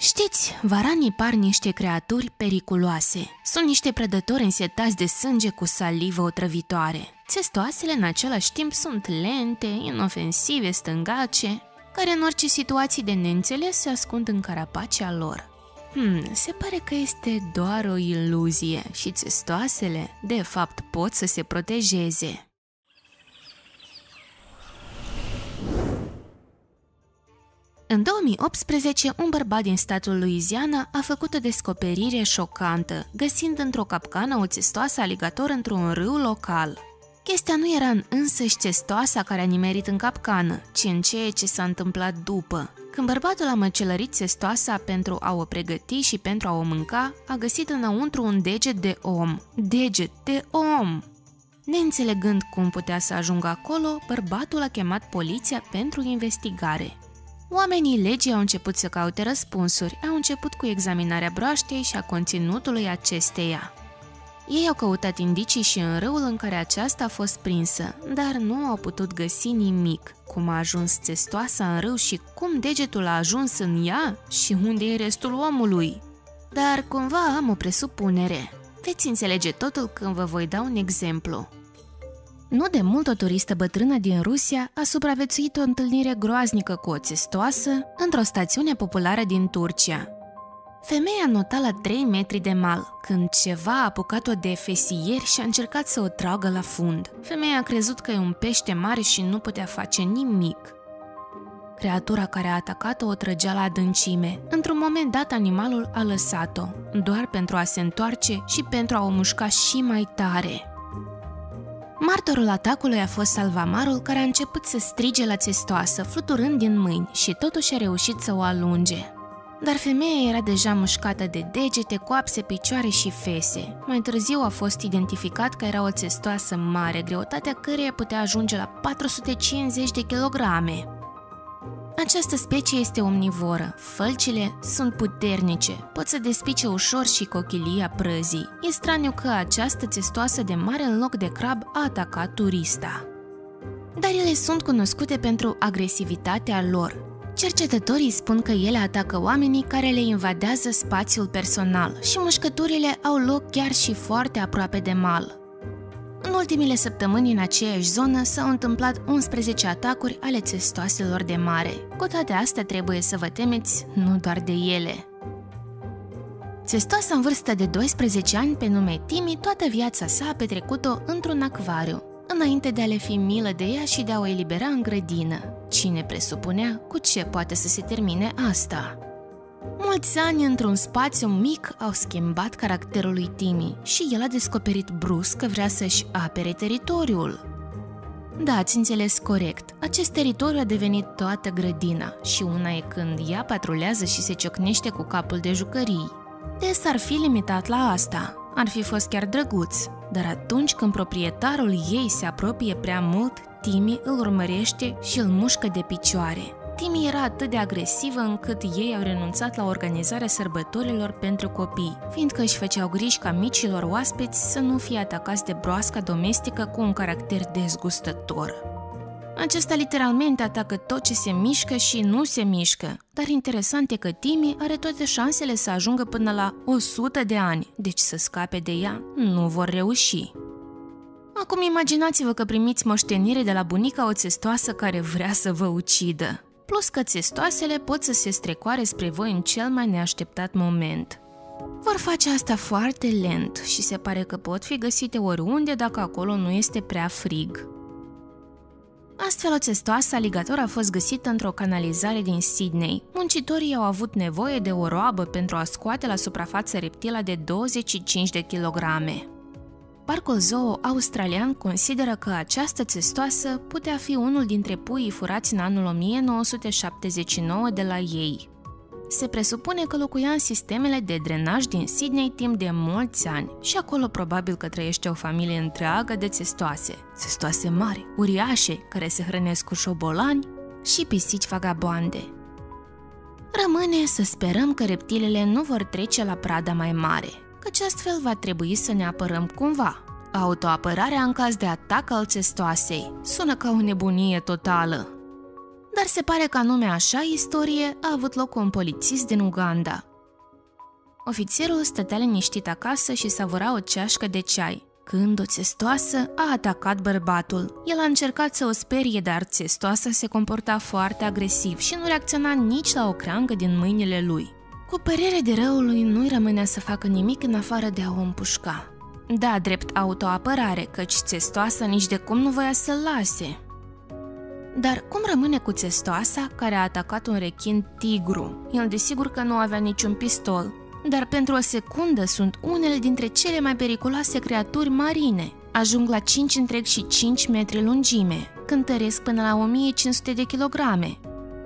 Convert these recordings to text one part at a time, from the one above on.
Știți, varanii par niște creaturi periculoase. Sunt niște prădători însetați de sânge cu salivă otrăvitoare. Țestoasele în același timp sunt lente, inofensive, stângace, care în orice situații de neînțeles se ascund în carapacea lor. Hmm, se pare că este doar o iluzie și țestoasele, de fapt, pot să se protejeze. În 2018, un bărbat din statul Louisiana a făcut o descoperire șocantă, găsind într-o capcană o țestoasă aligator într-un râu local. Chestia nu era în însăși țestoasa care a nimerit în capcană, ci în ceea ce s-a întâmplat după. Când bărbatul a măcelărit țestoasa pentru a o pregăti și pentru a o mânca, a găsit înăuntru un deget de om. Deget de om! Neînțelegând cum putea să ajungă acolo, bărbatul a chemat poliția pentru investigare. Oamenii legii au început să caute răspunsuri, au început cu examinarea broaștei și a conținutului acesteia. Ei au căutat indicii și în râul în care aceasta a fost prinsă, dar nu au putut găsi nimic. Cum a ajuns țestoasa în râu și cum degetul a ajuns în ea și unde e restul omului. Dar cumva am o presupunere. Veți înțelege totul când vă voi da un exemplu. Nu de mult o turistă bătrână din Rusia a supraviețuit o întâlnire groaznică cu o țestoasă într-o stațiune populară din Turcia. Femeia nota la 3 metri de mal, când ceva a apucat-o de fesieri și a încercat să o tragă la fund. Femeia a crezut că e un pește mare și nu putea face nimic. Creatura care a atacat-o o trăgea la adâncime. Într-un moment dat, animalul a lăsat-o, doar pentru a se întoarce și pentru a o mușca și mai tare. Martorul atacului a fost salvamarul care a început să strige la țestoasă, fluturând din mâini și totuși a reușit să o alunge. Dar femeia era deja mușcată de degete, coapse, picioare și fese. Mai târziu a fost identificat că era o țestoasă mare, greutatea căreia putea ajunge la 450 de kilograme. Această specie este omnivoră. Fălcile sunt puternice, pot să despice ușor și cochilia prăzii. E straniu că această țestoasă de mare în loc de crab a atacat turista. Dar ele sunt cunoscute pentru agresivitatea lor. Cercetătorii spun că ele atacă oamenii care le invadează spațiul personal și mușcăturile au loc chiar și foarte aproape de mal. În ultimile săptămâni în aceeași zonă s-au întâmplat 11 atacuri ale țestoaselor de mare. Cu toate astea trebuie să vă temeți nu doar de ele. Țestoasa în vârstă de 12 ani pe nume Timi toată viața sa a petrecut-o într-un acvariu, înainte de a le fi milă de ea și de a o elibera în grădină. Cine presupunea cu ce poate să se termine asta? Mulți ani într-un spațiu mic au schimbat caracterul lui Timmy și el a descoperit brusc că vrea să-și apere teritoriul. Da, ați înțeles corect. Acest teritoriu a devenit toată grădina și una e când ea patrulează și se ciocnește cu capul de jucării. Des ar fi limitat la asta. Ar fi fost chiar drăguț, dar atunci când proprietarul ei se apropie prea mult, Timmy îl urmărește și îl mușcă de picioare. Timi era atât de agresivă încât ei au renunțat la organizarea sărbătorilor pentru copii, fiindcă își făceau griji ca micilor oaspeți să nu fie atacați de broasca domestică cu un caracter dezgustător. Acesta literalmente atacă tot ce se mișcă și nu se mișcă, dar interesant e că Timi are toate șansele să ajungă până la 100 de ani, deci să scape de ea nu vor reuși. Acum imaginați-vă că primiți moștenire de la bunica o țestoasă care vrea să vă ucidă plus că țestoasele pot să se strecoare spre voi în cel mai neașteptat moment. Vor face asta foarte lent și se pare că pot fi găsite oriunde dacă acolo nu este prea frig. Astfel, o țestoasă aligator a fost găsită într-o canalizare din Sydney. Muncitorii au avut nevoie de o roabă pentru a scoate la suprafață reptila de 25 de kilograme. Parcul Zoo australian consideră că această țestoasă putea fi unul dintre puii furați în anul 1979 de la ei. Se presupune că locuia în sistemele de drenaj din Sydney timp de mulți ani și acolo probabil că trăiește o familie întreagă de țestoase, țestoase mari, uriașe, care se hrănesc cu șobolani și pisici vagabonde. Rămâne să sperăm că reptilele nu vor trece la prada mai mare, căci astfel va trebui să ne apărăm cumva. Autoapărarea în caz de atac al țestoasei sună ca o nebunie totală. dar se pare că anume așa istorie a avut loc cu un polițist din Uganda. Ofițerul stătea liniștit acasă și savura o ceașcă de ceai, când o țestoasă a atacat bărbatul. El a încercat să o sperie, dar țestoasa se comporta foarte agresiv și nu reacționa nici la o creangă din mâinile lui. Cu părere de răului, nu-i rămânea să facă nimic în afară de a o împușca. Da, drept autoapărare, căci țestoasa nici de cum nu voia să-l lase. Dar cum rămâne cu țestoasa care a atacat un rechin tigru? El desigur că nu avea niciun pistol, dar pentru o secundă sunt unele dintre cele mai periculoase creaturi marine. Ajung la 5 întreg și 5 metri lungime, cântăresc până la 1500 de kilograme.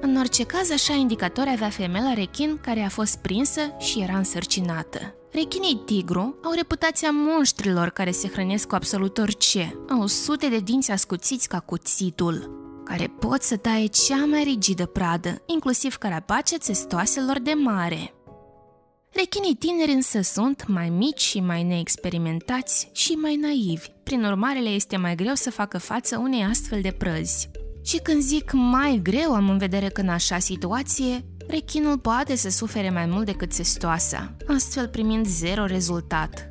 În orice caz, așa indicatori avea femela rechin care a fost prinsă și era însărcinată. Rechinii tigru au reputația monștrilor care se hrănesc cu absolut orice. Au sute de dinți ascuțiți ca cuțitul, care pot să taie cea mai rigidă pradă, inclusiv carapace țestoaselor de mare. Rechinii tineri însă sunt mai mici și mai neexperimentați și mai naivi, prin urmare le este mai greu să facă față unei astfel de prăzi. Și când zic mai greu, am în vedere că în așa situație, rechinul poate să sufere mai mult decât țestoasa, astfel primind zero rezultat.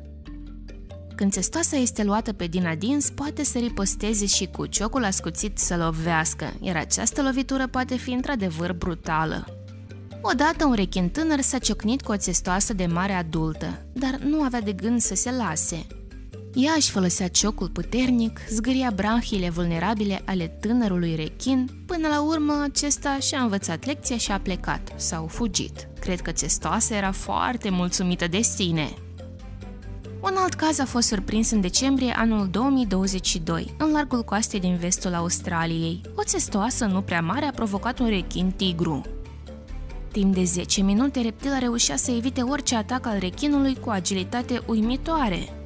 Când țestoasa este luată pe din adins, poate să riposteze și cu ciocul ascuțit să lovească, iar această lovitură poate fi într-adevăr brutală. Odată un rechin tânăr s-a ciocnit cu o țestoasă de mare adultă, dar nu avea de gând să se lase. Ea își folosea ciocul puternic, zgâria branhiile vulnerabile ale tânărului rechin, până la urmă acesta și-a învățat lecția și a plecat sau fugit. Cred că țestoasa era foarte mulțumită de sine. Un alt caz a fost surprins în decembrie anul 2022, în largul coastei din vestul Australiei. O țestoasă nu prea mare a provocat un rechin tigru. Timp de 10 minute, reptila reușea să evite orice atac al rechinului cu agilitate uimitoare.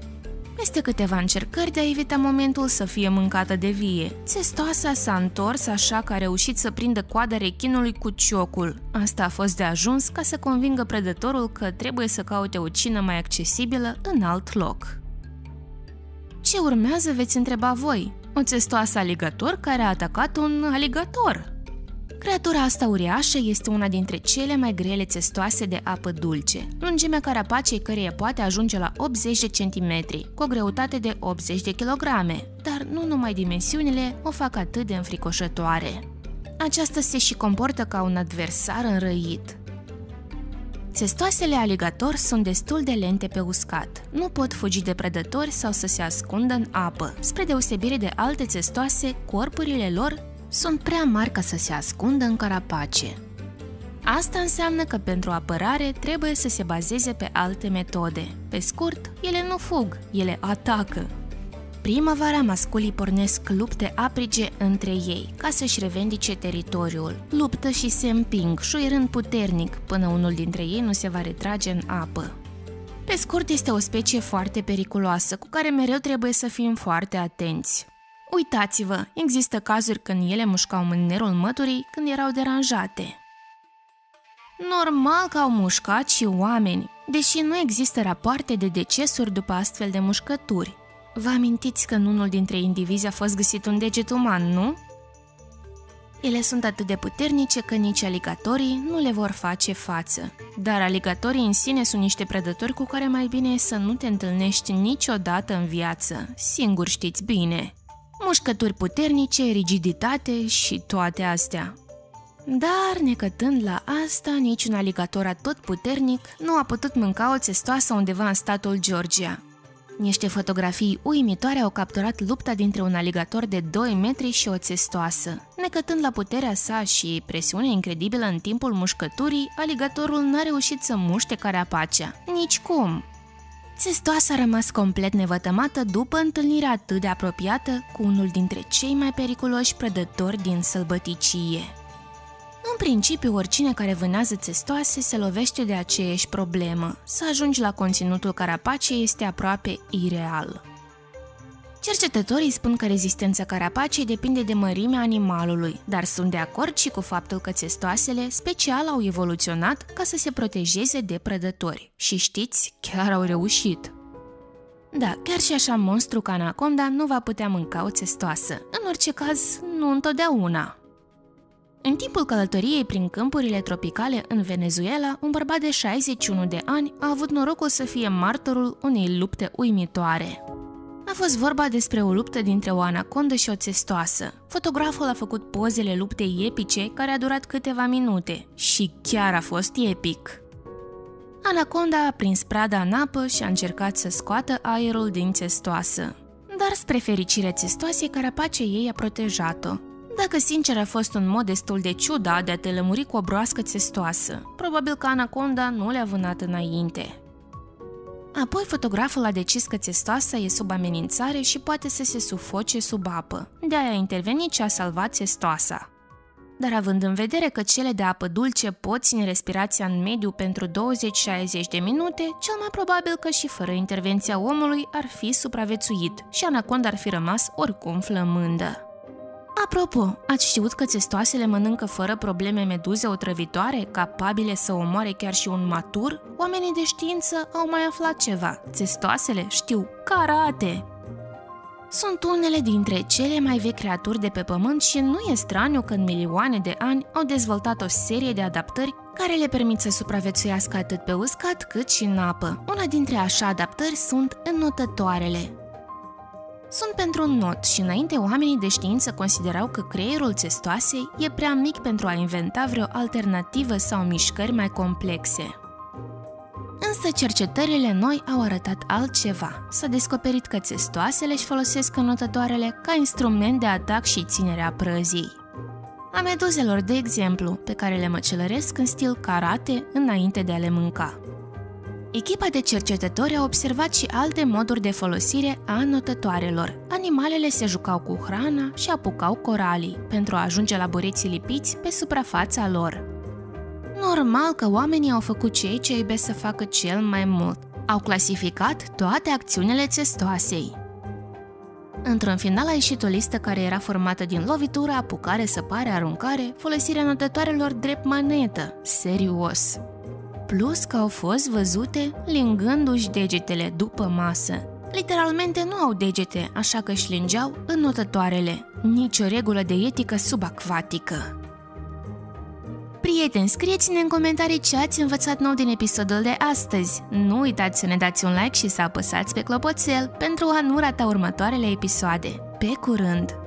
Peste câteva încercări de a evita momentul să fie mâncată de vie, țestoasa s-a întors așa că a reușit să prindă coada rechinului cu ciocul. Asta a fost de ajuns ca să convingă predătorul că trebuie să caute o cină mai accesibilă în alt loc. Ce urmează veți întreba voi? O țestoasă aligator care a atacat un aligator. Creatura asta uriașă este una dintre cele mai grele țestoase de apă dulce, lungimea carapacei căreia poate ajunge la 80 de centimetri, cu o greutate de 80 de kilograme, dar nu numai dimensiunile o fac atât de înfricoșătoare. Aceasta se și comportă ca un adversar înrăit. Țestoasele aligator sunt destul de lente pe uscat. Nu pot fugi de prădători sau să se ascundă în apă. Spre deosebire de alte țestoase, corpurile lor sunt prea mari ca să se ascundă în carapace. Asta înseamnă că pentru apărare trebuie să se bazeze pe alte metode. Pe scurt, ele nu fug, ele atacă. Primăvara masculii pornesc lupte aprige între ei ca să-și revendice teritoriul. Luptă și se împing, șuierând puternic, până unul dintre ei nu se va retrage în apă. Pe scurt, este o specie foarte periculoasă, cu care mereu trebuie să fim foarte atenți. Uitați-vă, există cazuri când ele mușcau mânerul măturii când erau deranjate. Normal că au mușcat și oameni, deși nu există rapoarte de decesuri după astfel de mușcături. Vă amintiți că în unul dintre indivizi a fost găsit un deget uman, nu? Ele sunt atât de puternice că nici aligatorii nu le vor face față. Dar aligatorii în sine sunt niște prădători cu care mai bine e să nu te întâlnești niciodată în viață. Singur știți bine mușcături puternice, rigiditate și toate astea. Dar, necătând la asta, niciun aligator atât puternic nu a putut mânca o țestoasă undeva în statul Georgia. Niște fotografii uimitoare au capturat lupta dintre un aligator de 2 metri și o țestoasă. Necătând la puterea sa și presiunea incredibilă în timpul mușcăturii, aligatorul n-a reușit să muște carapacea. Nici cum! Țestoasa a rămas complet nevătămată după întâlnirea atât de apropiată cu unul dintre cei mai periculoși prădători din sălbăticie. În principiu, oricine care vânează țestoase se lovește de aceeași problemă. Să ajungi la conținutul carapacei este aproape ireal. Cercetătorii spun că rezistența carapacei depinde de mărimea animalului, dar sunt de acord și cu faptul că țestoasele special au evoluționat ca să se protejeze de prădători. Și știți, chiar au reușit. Da, chiar și așa monstru ca anaconda nu va putea mânca o țestoasă. În orice caz, nu întotdeauna. În timpul călătoriei prin câmpurile tropicale în Venezuela, un bărbat de 61 de ani a avut norocul să fie martorul unei lupte uimitoare. A fost vorba despre o luptă dintre o anacondă și o țestoasă. Fotograful a făcut pozele luptei epice care a durat câteva minute și chiar a fost epic. Anaconda a prins prada în apă și a încercat să scoată aerul din țestoasă. Dar spre fericire țestoasei, carapace ei a protejat-o. Dacă sincer a fost un mod destul de ciudat de a te lămuri cu o broască țestoasă, probabil că anaconda nu le-a vânat înainte. Apoi fotograful a decis că țestoasa e sub amenințare și poate să se sufoce sub apă. De aia a intervenit și a salvat țestoasa. Dar având în vedere că cele de apă dulce pot ține respirația în mediu pentru 20-60 de minute, cel mai probabil că și fără intervenția omului ar fi supraviețuit și anaconda ar fi rămas oricum flămândă. Apropo, ați știut că țestoasele mănâncă fără probleme meduze otrăvitoare, capabile să omoare chiar și un matur? Oamenii de știință au mai aflat ceva. Țestoasele știu karate! Sunt unele dintre cele mai vechi creaturi de pe pământ și nu e straniu că în milioane de ani au dezvoltat o serie de adaptări care le permit să supraviețuiască atât pe uscat cât și în apă. Una dintre așa adaptări sunt înnotătoarele. Sunt pentru un not și înainte oamenii de știință considerau că creierul țestoasei e prea mic pentru a inventa vreo alternativă sau mișcări mai complexe. Însă cercetările noi au arătat altceva. S-a descoperit că țestoasele își folosesc înotătoarele ca instrument de atac și ținerea prăzii. A meduzelor, de exemplu, pe care le măcelăresc în stil karate înainte de a le mânca. Echipa de cercetători a observat și alte moduri de folosire a anotătoarelor. Animalele se jucau cu hrana și apucau coralii pentru a ajunge la bureții lipiți pe suprafața lor. Normal că oamenii au făcut ceea ce iubesc să facă cel mai mult. Au clasificat toate acțiunile țestoasei. Într-un final a ieșit o listă care era formată din lovitură, apucare, săpare, aruncare, folosirea notătoarelor drept manetă. Serios! Plus că au fost văzute lingându-și degetele după masă. Literalmente nu au degete, așa că își lingeau notătoarele. Nici o regulă de etică subacvatică. Prieteni, scrieți-ne în comentarii ce ați învățat nou din episodul de astăzi. Nu uitați să ne dați un like și să apăsați pe clopoțel pentru a nu rata următoarele episoade. Pe curând!